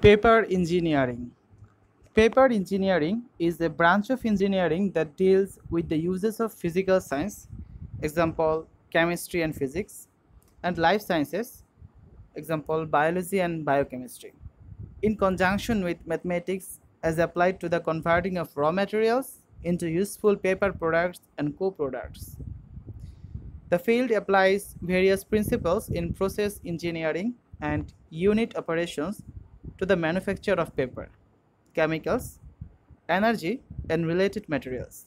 Paper engineering. Paper engineering is a branch of engineering that deals with the uses of physical science, example chemistry and physics, and life sciences, example biology and biochemistry, in conjunction with mathematics as applied to the converting of raw materials into useful paper products and co-products. The field applies various principles in process engineering and unit operations to the manufacture of paper, chemicals, energy, and related materials.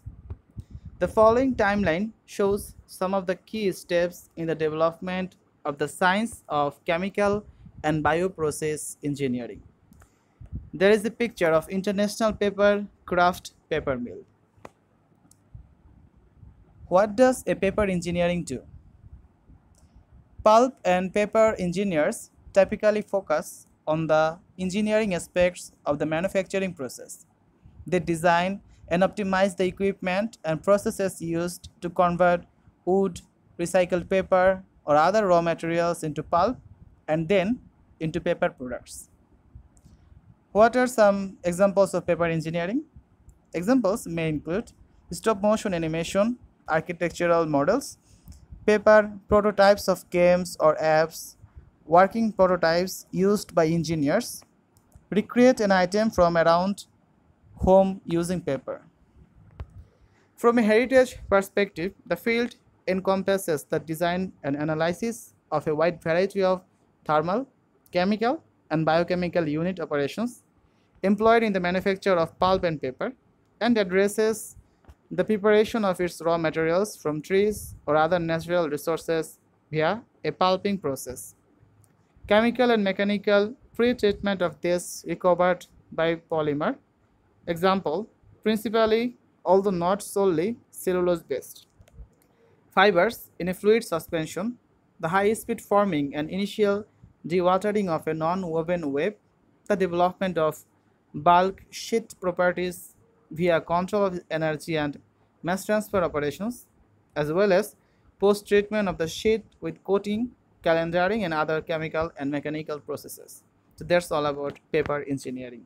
The following timeline shows some of the key steps in the development of the science of chemical and bioprocess engineering. There is a picture of International Paper Kraft Paper Mill. What does a paper engineering do? Pulp and paper engineers typically focus on the engineering aspects of the manufacturing process. They design and optimize the equipment and processes used to convert wood, recycled paper, or other raw materials into pulp and then into paper products. What are some examples of paper engineering? Examples may include stop motion animation, architectural models, paper prototypes of games or apps, working prototypes used by engineers, recreate an item from around home using paper. From a heritage perspective, the field encompasses the design and analysis of a wide variety of thermal, chemical, and biochemical unit operations employed in the manufacture of pulp and paper and addresses the preparation of its raw materials from trees or other natural resources via a pulping process. Chemical and mechanical pre-treatment of this recovered biopolymer. Example, principally, although not solely, cellulose based. Fibers in a fluid suspension, the high-speed forming and initial dewatering of a non-woven web, the development of bulk sheet properties via control of energy and mass transfer operations, as well as post-treatment of the sheet with coating calendering and other chemical and mechanical processes. So that's all about paper engineering.